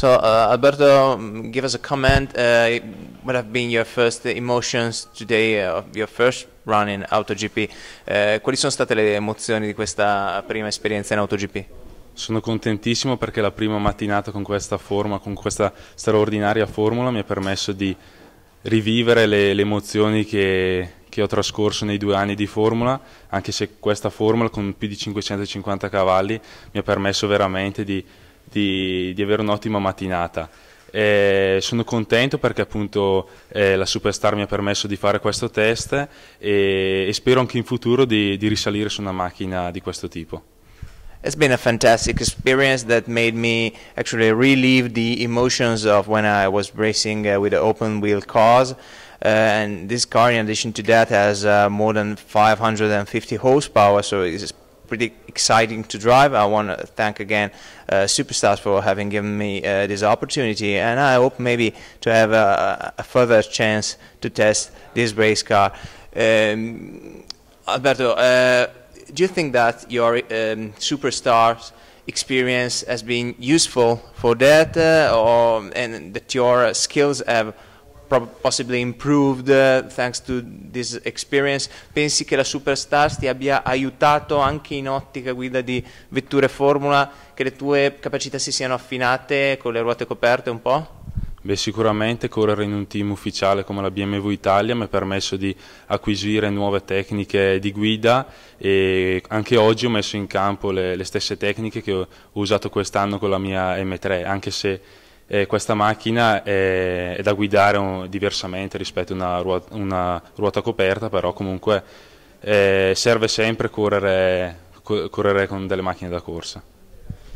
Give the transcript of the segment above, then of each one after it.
So, uh, Alberto, mm, give us a comment. Uh, what have been your first emotions today uh, of your first run in AutoGP? Uh, quali sono state le emozioni di questa prima esperienza in AutoGP? Sono contentissimo perché la prima mattinata con questa forma, con questa straordinaria formula mi ha permesso di rivivere le, le emozioni che, che ho trascorso nei due anni di Formula, anche se questa Formula con più di 550 cavalli mi ha permesso veramente di di, di avere un'ottima mattinata. Eh, sono contento perché appunto eh, la Superstar mi ha permesso di fare questo test e, e spero anche in futuro di, di, risalire su una macchina di questo tipo. It's been a fantastic experience that made me actually relieve the emotions of when I was racing uh, with the open wheel cars. Uh, and this car, in addition to that, has uh, more than 550 horsepower, so it's pretty exciting to drive. I want to thank again uh, Superstars for having given me uh, this opportunity, and I hope maybe to have a, a further chance to test this race car. Um, Alberto, uh, do you think that your um, Superstars experience has been useful for that, uh, or and that your skills have possibly improved uh, thanks to this experience. Pensi che la Superstars ti abbia aiutato anche in ottica guida di vetture Formula, che le tue capacità si siano affinate con le ruote coperte un po'? Beh, sicuramente correre in un team ufficiale come la BMW Italia mi ha permesso di acquisire nuove tecniche di guida e anche oggi ho messo in campo le, le stesse tecniche che ho usato quest'anno con la mia M3, anche se eh, questa macchina è, è da guidare un, diversamente rispetto a una ruota, una ruota coperta, però comunque eh, serve sempre correre, co correre con delle macchine da corsa.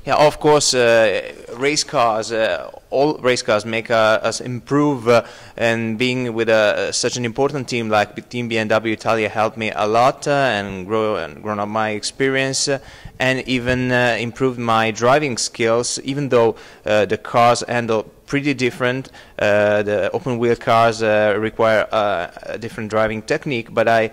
Yeah, of course, uh, race cars, uh, all race cars make uh, us improve, uh, and being with such an important team like Team BMW Italia helped me a lot uh, and grow and grown up my experience, uh, and even improved my driving skills. Even though the cars handle pretty different, the open wheel cars require a different driving technique, but I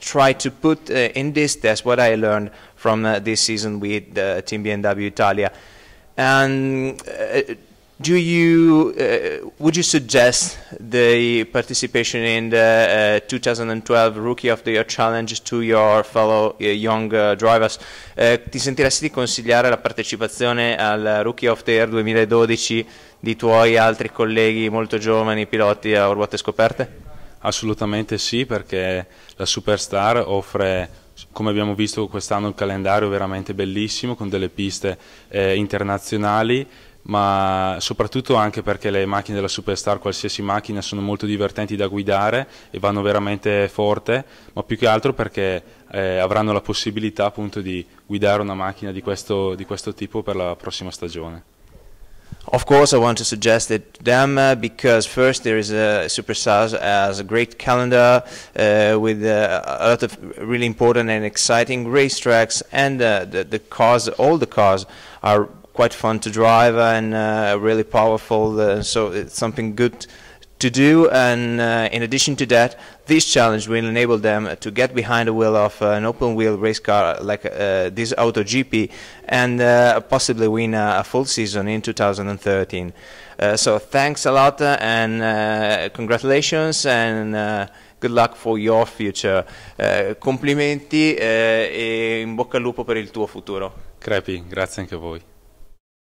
try to put in this test what I learned from uh, this season with uh, Team BMW Italia. And uh, do you uh, would you suggest the participation in the uh, 2012 Rookie of the Year Challenge to your fellow uh, young drivers? ti sentiresti di consigliare la partecipazione al Rookie of the Year 2012 di tuoi altri colleghi molto giovani piloti a ruote scoperte? Assolutamente sì, perché la Superstar offre come abbiamo visto quest'anno il calendario è veramente bellissimo con delle piste eh, internazionali ma soprattutto anche perché le macchine della Superstar, qualsiasi macchina, sono molto divertenti da guidare e vanno veramente forte, ma più che altro perché eh, avranno la possibilità appunto di guidare una macchina di questo, di questo tipo per la prossima stagione. Of course, I want to suggest it to them uh, because first there is a Superstars as a great calendar uh, with uh, a lot of really important and exciting racetracks, and uh, the, the cars, all the cars, are quite fun to drive and uh, really powerful. Uh, so it's something good to do and uh, in addition to that this challenge will enable them to get behind the wheel of uh, an open wheel race car like uh, this auto gp and uh, possibly win a, full season in 2013 uh, so thanks a lot uh, and congratulations and good luck for your future. Complimenti e in bocca al lupo per il tuo futuro. Crepi, grazie anche a voi